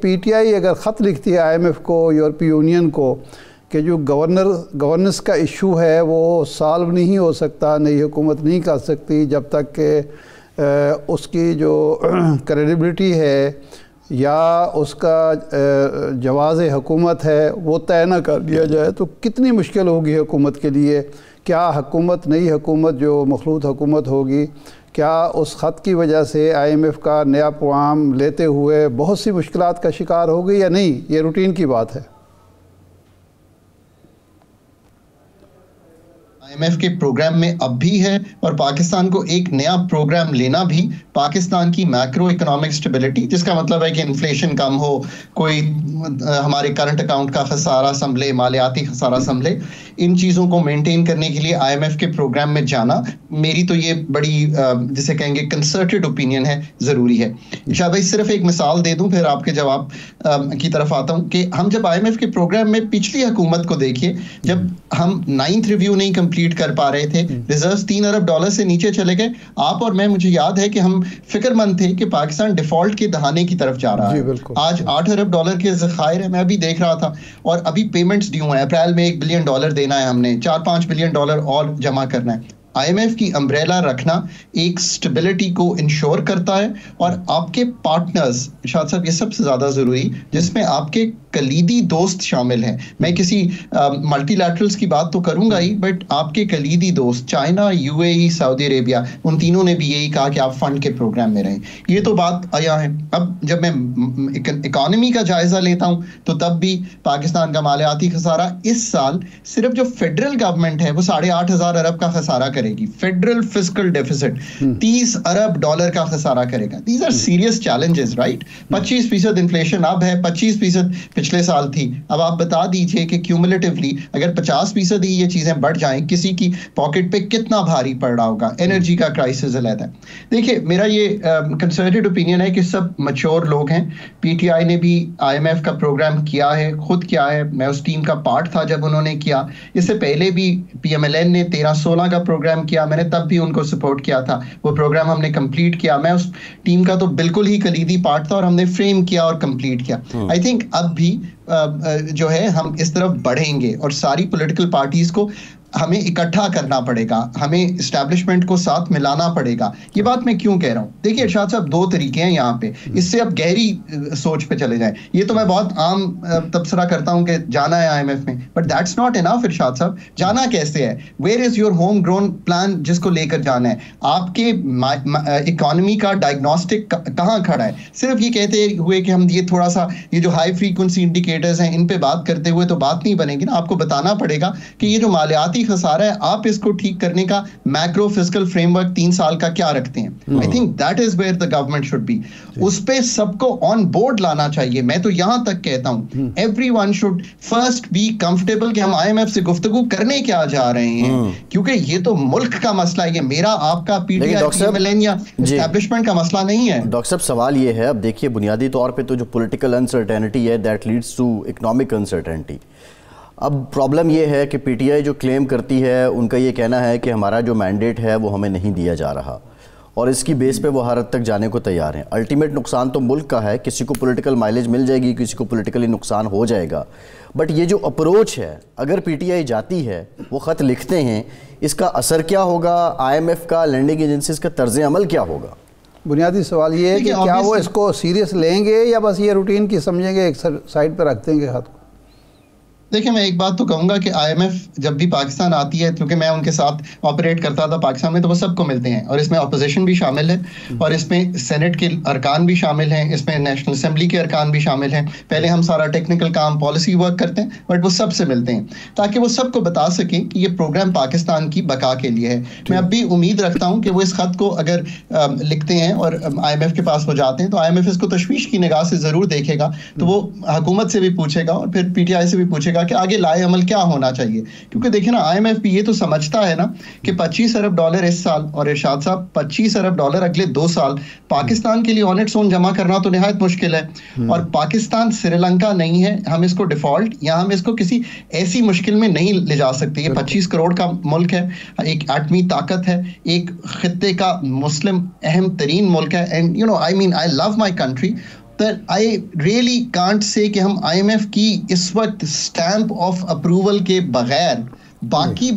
PTI अगर ख़त लिखती है आईएमएफ को यूरोपीय यूनियन को, कि जो गवर्नर गवर्नेंस का इशू है, वो सॉल्व नहीं हो सकता, नई हुकूमत नहीं कर सकती, जब तक कि उसकी जो क्रेडिबिलिटी है या उसका जवाज़ हकूमत है, वो तय ना कर दिया जाए तो कितनी मुश्किल होगी हुकूमत के लिए? क्या हुकूमत, नई हुकूमत जो मखलूत हुकूमत होगी, क्या उस ख़त की वजह से आईएमएफ का नया प्रोग्राम लेते हुए बहुत सी मुश्किल का शिकार होगी या नहीं? ये रूटीन की बात है। आईएमएफ के प्रोग्राम में अब भी है और पाकिस्तान को एक नया प्रोग्राम लेना भी पाकिस्तान की मैक्रो इकोनॉमिक स्टेबिलिटी जिसका मतलब है कि इन्फ्लेशन कम हो कोई हमारे करंट अकाउंट का खसारा संभले मालियाती खसारा संभले इन चीज़ों को मेंटेन करने के लिए आईएमएफ के प्रोग्राम में जाना मेरी तो ये बड़ी जिसे कहेंगे कंसर्टेड ओपिनियन है ज़रूरी है। शायद भाई सिर्फ़ एक मिसाल दे दूँ फिर आपके जवाब की तरफ़ आता हूँ कि हम जब आईएमएफ के प्रोग्राम में पिछली हुकूमत को देखिए जब हम नाइन्थ रिव्यू नहीं कंप्लीट कर पा रहे थे। Reserve hmm. तीन अरब डॉलर से नीचे चले गए। आप और मैं मुझे याद है कि हम फिक्रमंद थे कि पाकिस्तान डिफ़ॉल्ट के दहाने की तरफ़ जा रहा है। आज आठ अरब डॉलर के जखायर है मैं अभी देख रहा था। और अभी पेमेंट्स ड्यू हैं। अप्रैल में एक बिलियन डॉलर देना है हमने। चार पाँच बिलियन डॉलर और जमा करना है। आईएमएफ की अम्ब्रेला रखना एक स्टेबिलिटी को इंश्योर करता है और आपके पार्टनर्स शायद साहब, ये सबसे ज़्यादा ज़रूरी, जिसमें आपके कलीदी दोस्त शामिल हैं। मैं किसी मल्टीलैटरल्स की बात तो करूँगा ही बट आपके कलीदी दोस्त, चाइना यूएई सऊदी अरेबिया उन तीनों ने भी यही कहा कि आप फंड के प्रोग्राम में रहें। ये तो बात आया है। अब जब मैं इकोनॉमी का जायजा लेता हूँ तो तब भी पाकिस्तान का मालियाती खसारा। इस साल सिर्फ़ जो फेडरल गवर्नमेंट है, वो साढ़े आठ हज़ार अरब का खसारा करेगी। फेडरल फ़िज़िकल डेफिसिट तीस अरब डॉलर का खसारा करेगा। These are serious challenges right पच्चीस फ़ीसद इन्फ्लेशन अब है पच्चीस फ़ीसद पिछले साल थी। अब आप बता दीजिए कि क्यूमुलेटिवली अगर 50 फ़ीसद ही ये चीज़ें बढ़ जाएँ किसी की पॉकेट पे कितना भारी पड़ रहा होगा? एनर्जी का क्राइसिस अलहदा है देखिए मेरा ये कंसर्टेड uh, ओपिनियन है कि सब मच्योर लोग हैं। पीटीआई ने भी आईएमएफ का प्रोग्राम किया है खुद किया है। मैं उस टीम का पार्ट था जब उन्होंने किया। इससे पहले भी पीएमएलएन ने तेरह सोलह का प्रोग्राम किया मैंने तब भी उनको सपोर्ट किया था। वो प्रोग्राम हमने कंप्लीट किया। मैं उस टीम का तो बिल्कुल ही कलीदी पार्ट था और हमने फ्रेम किया और कंप्लीट किया। आई हम्म। थिंक अब भी जो है हम इस तरफ़ बढ़ेंगे और सारी पॉलिटिकल पार्टीज़ को हमें इकट्ठा करना पड़ेगा हमें इस्टेब्लिशमेंट को साथ मिलाना पड़ेगा। ये बात मैं क्यों कह रहा हूँ? देखिए इरशाद साहब दो तरीके हैं यहाँ पे। इससे अब गहरी सोच पे चले जाए। ये तो मैं बहुत आम तबसरा करता हूँ कि जाना है आईएमएफ में। But that's not enough Irshad sahab. जाना कैसे है? Where is your home grown plan जिसको लेकर जाना है? आपके इकोनॉमी का डायग्नोस्टिक कहाँ खड़ा है? सिर्फ़ ये कहते हुए कि हम ये थोड़ा सा ये जो हाई फ्रीक्वेंसी इंडिकेटर्स हैं इन पे बात करते हुए तो बात नहीं बनेगी ना। आपको बताना पड़ेगा कि ये जो मालियाती ही खसारा है। आप इसको ठीक करने का मैक्रो फ़िज़िकल फ्रेमवर्क तीन साल का क्या रखते हैं? I think that is where the government should be उस पे सबको ऑन बोर्ड लाना चाहिए। मैं तो यहाँ तक कहता हूँ। Everyone should first be comfortable कि हम आईएमएफ से गुफ्तगु करने क्या जा रहे हैं। Hmm. क्योंकि ये तो मुल्क का मसला है। ये मेरा आपका पीटीआई या एस्टैब्लिशमेंट का मसला नहीं है। डॉक्टर साहब सवाल ये है। अब देखिए बुनियादी तौर पे तो जो पॉलिटिकल अनसर्टेनिटी है that leads to economic uncertainty अब प्रॉब्लम ये है कि पीटीआई जो क्लेम करती है उनका ये कहना है कि हमारा जो मैंडेट है वो हमें नहीं दिया जा रहा। और इसकी बेस पे वो हर हद तक जाने को तैयार हैं। अल्टीमेट नुकसान तो मुल्क का है किसी को पॉलिटिकल माइलेज मिल जाएगी किसी को पॉलिटिकली नुकसान हो जाएगा। बट ये जो अप्रोच है अगर पीटीआई जाती है वो ख़त लिखते हैं इसका असर क्या होगा? आईएमएफ का लैंडिंग एजेंसीज का तर्ज अमल क्या होगा? बुनियादी सवाल ये है कि क्या वो इसको सीरियस लेंगे या बस ये रूटीन की समझेंगे एक साइड पर रख देंगे हाथ को? देखिए मैं एक बात तो कहूँगा कि आईएमएफ जब भी पाकिस्तान आती है क्योंकि मैं उनके साथ ऑपरेट करता था पाकिस्तान में तो वो सबको मिलते हैं। और इसमें अपोजिशन भी शामिल है और इसमें सेनेट के अरकान भी शामिल हैं इसमें नेशनल असम्बली के अरकान भी शामिल हैं। पहले हम सारा टेक्निकल काम पॉलिसी वर्क करते हैं बट वो सबसे मिलते हैं। ताकि वो सबको बता सकें कि ये प्रोग्राम पाकिस्तान की बका के लिए है। मैं अब भी उम्मीद रखता हूँ कि वो इस खत को अगर लिखते हैं और आईएमएफ के पास वो जाते हैं तो आईएमएफ इसको तशवीश की निगाह से ज़रूर देखेगा तो वो हुकूमत से भी पूछेगा और फिर पीटीआई से भी पूछेगा कि आगे लाए अमल क्या होना चाहिए? क्योंकि देखिए ना आईएमएफ भी ये तो समझता है ना कि 25 अरब डॉलर इस साल और इरशाद साहब 25 अरब डॉलर अगले दो साल। पाकिस्तान के लिए ऑन इट्स ओन जमा करना तो निहायत मुश्किल है। हम्म। और पाकिस्तान श्रीलंका नहीं है हम इसको डिफ़ॉल्ट या हम इसको किसी ऐसी मुश्किल में नहीं ले जा सकते। ये पच्चीस करोड़ का मुल्क है एक एटमी ताकत है एक खत्े का मुस्लिम अहम तरीन मुल्क है। And you know I mean I love my country पर आई रियली कांट से कि हम आईएमएफ की इस वक्त स्टैंप ऑफ़ अप्रूवल के बगैर बाकी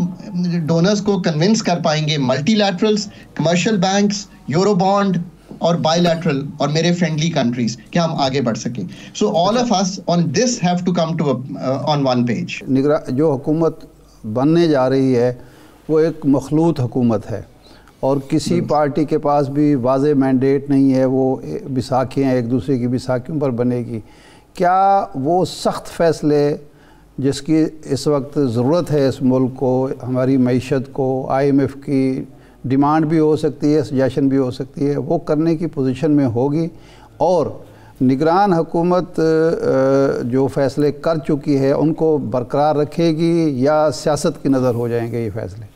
डोनर्स को कन्विंस कर पाएँगे multilaterals commercial banks euro bond और बायलैटरल और मेरे फ्रेंडली कंट्रीज़ कि हम आगे बढ़ सकें। So all of us on this have to come to on one page निगरा जो हुकूमत बनने जा रही है वो एक मखलूत हुकूमत है। और किसी पार्टी के पास भी वाज मैंडेट नहीं है वो बिसाखियाँ एक दूसरे की बिसाखियों पर बनेगी। क्या वो सख्त फैसले जिसकी इस वक्त ज़रूरत है इस मुल्क को हमारी मीशत को आईएमएफ की डिमांड भी हो सकती है सजेशन भी हो सकती है वो करने की पोजीशन में होगी और निगरान हुकूमत जो फ़ैसले कर चुकी है उनको बरकरार रखेगी या सियासत की नज़र हो जाएँगे ये फ़ैसले?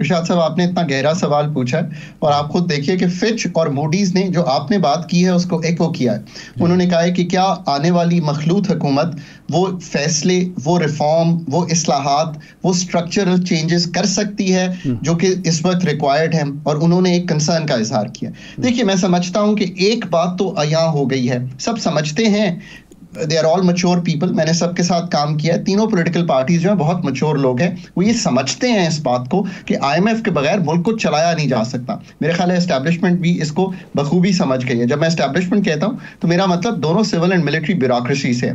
इरशाद साहब आपने इतना गहरा सवाल पूछा है और आप खुद देखिए कि फिच और मोडीज ने जो आपने बात की है उसको एको किया है। उन्होंने कहा है कि क्या आने वाली मखलूत हुकूमत वो फैसले वो रिफॉर्म वो असलाहत वो स्ट्रक्चरल चेंजेस कर सकती है। जो। कि इस वक्त रिक्वायर्ड हैं और उन्होंने एक कंसर्न का इजहार किया। देखिए मैं समझता हूँ कि एक बात तो अया हो गई है। सब समझते हैं they are all mature people मैंने सबके साथ काम किया है। तीनों पोलिटिकल पार्टीज़ जो है, बहुत मच्योर लोग हैं। वो ये समझते हैं इस बात को कि आईएमएफ के बगैर मुल्क को चलाया नहीं जा सकता। मेरे ख्याल है एस्टेब्लिशमेंट भी इसको बखूबी समझ गई है। जब मैं एस्टेब्लिशमेंट कहता हूँ तो मेरा मतलब दोनों सिविल एंड मिलिट्री ब्यूरोक्रेसी से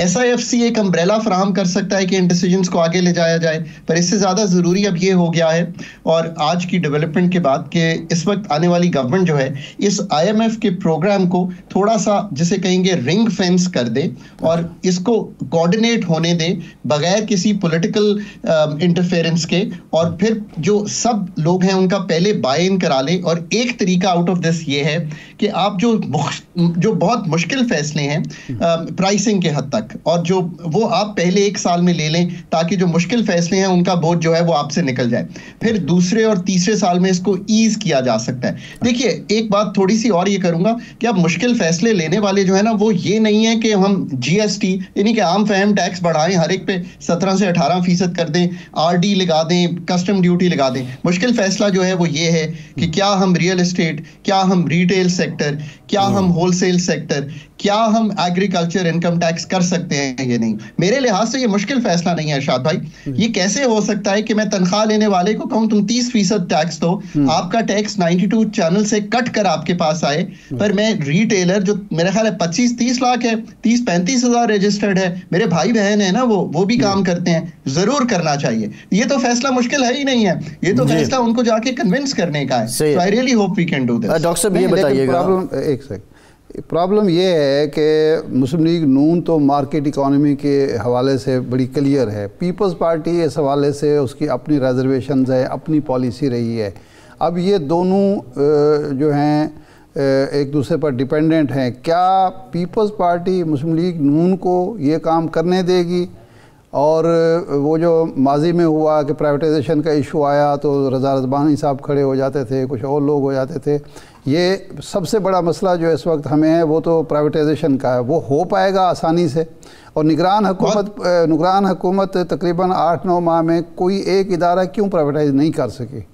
एस आई एफ़ सी एक अम्ब्रेला फ्राहम कर सकता है कि इन डिसीज़न को आगे ले जाया जाए, पर इससे ज़्यादा ज़रूरी अब ये हो गया है और आज की डेवलपमेंट के बाद कि इस वक्त आने वाली गवर्नमेंट जो है, इस आई एम एफ़ के प्रोग्राम को थोड़ा सा, जिसे कहेंगे रिंग फेंस कर दे और इसको कोऑर्डिनेट होने दें बगैर किसी पॉलिटिकल इंटरफेरेंस um, के और फिर जो सब लोग हैं उनका पहले बाय इन करा लें और एक तरीका आउट ऑफ़ दिस ये है कि आप जो जो बहुत मुश्किल फैसले हैं प्राइसिंग um, के हद तक और जो वो आप पहले एक साल में ले लें ताकि जो मुश्किल फैसले हैं उनका बोझ जो है वो आपसे निकल जाए। फिर दूसरे और तीसरे साल में इसको ईज किया जा सकता है। देखिए एक बात थोड़ी सी और ये करूँगा कि अब मुश्किल फैसले लेने वाले जो है ना वो ये नहीं है कि हम जीएसटी यानी कि आम फहम टैक्स बढ़ाएँ हर एक पे सत्रह से अठारह फ़ीसद कर दें आरडी लगा दें कस्टम ड्यूटी लगा दें। मुश्किल फैसला जो है वो ये है कि क्या हम रियल इस्टेट क्या हम रिटेल सेक्टर क्या हम होलसेल सेक्टर क्या हम एग्रीकल्चर इनकम टैक्स कर सकते हैं ये नहीं? मेरे लिहाज से ये मुश्किल फैसला नहीं है शाद भाई। हम्म। ये कैसे हो सकता है कि मैं तनख्वाह लेने वाले को कहूँ तुम तीस फ़ीसद टैक्स दो हम्म। आपका टैक्स 92 चैनल से कट कर आपके पास आए हम्म। पर मैं रिटेलर जो मेरे ख्याल है पच्चीस तीस लाख है तीस पैंतीस हज़ार रजिस्टर्ड है मेरे भाई बहन है ना वो वो भी काम करते हैं ज़रूर करना चाहिए। ये तो फैसला मुश्किल है ही नहीं है। ये तो फैसला उनको जाके कन्विंस करने का है। I really hope we can do this doctor sahab ये बताइएगा। एक सेकंड प्रॉब्लम यह है कि मुस्लिम लीग नून तो मार्केट इकोनॉमी के हवाले से बड़ी क्लियर है। पीपल्स पार्टी इस हवाले से उसकी अपनी रेज़र्वेशन है, अपनी पॉलिसी रही है। अब ये दोनों जो हैं एक दूसरे पर डिपेंडेंट हैं। क्या People's Party Muslim League Noon को ये काम करने देगी? और वो जो माजी में हुआ कि प्राइवेटाइजेशन का इशू आया तो रजा रजबानी साहब खड़े हो जाते थे कुछ और लोग हो जाते थे। ये सबसे बड़ा मसला जो इस वक्त हमें है वो तो प्राइवेटाइजेशन का है। वो हो पाएगा आसानी से। और निगरान हुकूमत निगरान हुकूमत तकरीबन आठ नौ माह में कोई एक इदारा क्यों प्राइवेटाइज नहीं कर सकी?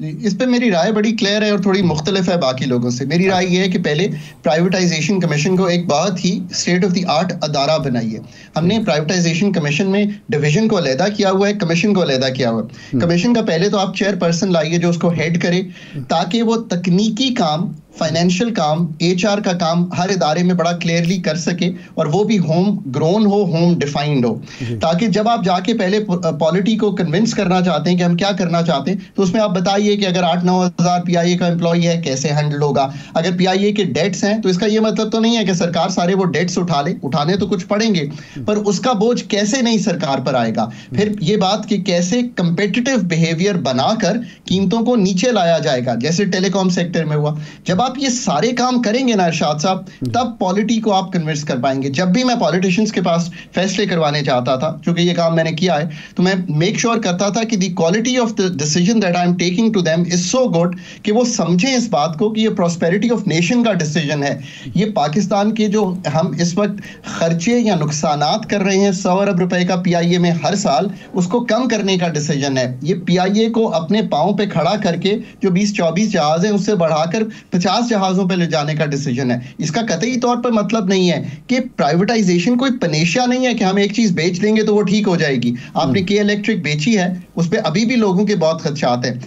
इस पे मेरी राय बड़ी क्लियर है और थोड़ी मुख्तलिफ़ है बाकी लोगों से। मेरी राय ये है कि पहले प्राइवेटाइजेशन कमीशन को एक बहुत ही स्टेट ऑफ़ द आर्ट अदारा बनाइए। हमने प्राइवेटाइजेशन कमीशन में डिवीज़न को अलहदा किया हुआ है कमीशन को अलहदा किया हुआ है। Commission hmm. का पहले तो आप चेयरपर्सन लाइए जो उसको हेड करे ताकि वो तकनीकी काम फाइनेंशियल काम एचआर का काम हर इदारे में बड़ा क्लियरली कर सके और वो भी होम ग्रोन हो होम डिफाइंड हो। ताकि जब आप जाके पहले पॉलिटी को कन्विंस करना चाहते हैं कि हम क्या करना चाहते हैं तो उसमें आप बताइए कि अगर आठ नौ हज़ार पी का एम्प्लॉय है कैसे हैंडल होगा? अगर पीआईए के डेट्स हैं तो इसका ये मतलब तो नहीं है कि सरकार सारे वो डेट्स उठा ले उठाने तो कुछ पड़ेंगे पर उसका बोझ कैसे नहीं सरकार पर आएगा? फिर ये बात कि कैसे कंपेटिटिव बिहेवियर बनाकर कीमतों को नीचे लाया जाएगा जैसे टेलीकॉम सेक्टर में हुआ। जब आप ये सारे काम करेंगे ना इरशाद साहब, तब पॉलिटी को आप कन्विंस कर पाएँगे। जब भी मैं पॉलिटिशियंस के पास फैसले करवाने चाहता था क्योंकि ये काम मैंने किया है तो मैं मेक श्योर sure करता था कि the quality of the decision that I am taking to them is so good कि वो समझें इस बात को कि ये प्रॉस्पेरिटी ऑफ़ नेशन का डिसीज़न है। ये पाकिस्तान के जो हम इस वक्त खर्चे या नुकसान कर रहे हैं, सौ अरब रुपए का पी में हर साल, उसको कम करने का डिसीज़न है। ये पी को अपने पाँव पे खड़ा करके जो बीस चौबीस जहाज़ है, उससे बढ़ाकर पचास पचास जहाजों पर ले जाने का डिसीज़न है। इसका कतई तौर पर मतलब नहीं है कि प्राइवेटाइजेशन कोई पनेशिया नहीं है कि हम एक चीज़ बेच देंगे तो वो ठीक हो जाएगी। आपने के इलेक्ट्रिक बेची है उस पर अभी भी लोगों के बहुत खदशात है।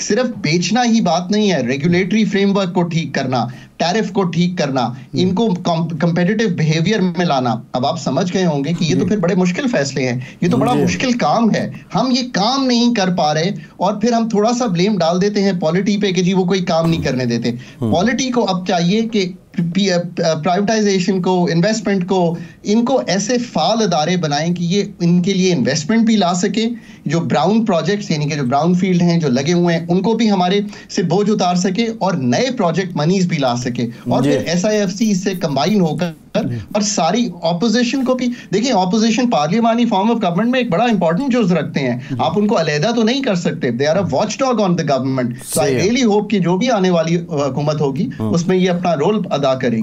सिर्फ़ बेचना ही बात नहीं है रेगुलेटरी फ्रेमवर्क को ठीक करना। टैरिफ को ठीक करना इनको कंपेटिटिव बिहेवियर में लाना। अब आप समझ गए होंगे कि ये तो फिर बड़े मुश्किल फैसले हैं। ये तो बड़ा मुश्किल काम है। हम ये काम नहीं कर पा रहे और फिर हम थोड़ा सा ब्लेम डाल देते हैं। पॉलिटी पे कि जी वो कोई काम नहीं करने देते। पॉलिटी को अब चाहिए कि प्राइवेटाइजेशन को इन्वेस्टमेंट को इनको ऐसे फाल अदारे बनाएँ कि ये इनके लिए इन्वेस्टमेंट भी ला सके। जो ब्राउन प्रोजेक्ट्स यानी कि जो ब्राउन फ़ील्ड हैं जो लगे हुए हैं उनको भी हमारे से बोझ उतार सके और नए प्रोजेक्ट मनीज भी ला सके। और फिर एस आई एफ़ सी इससे कंबाइन होकर और सारी ऑपोजिशन को भी देखिए ऑपोजिशन पार्लियामानी फॉर्म ऑफ़ गवर्नमेंट में एक बड़ा इंपॉर्टेंट जोज रखते हैं। आप उनको अलहदा तो नहीं कर सकते। They are a watchdog on the government so I really hope कि जो भी आने वाली हुकूमत होगी उसमें ये अपना रोल अदा करेंगे।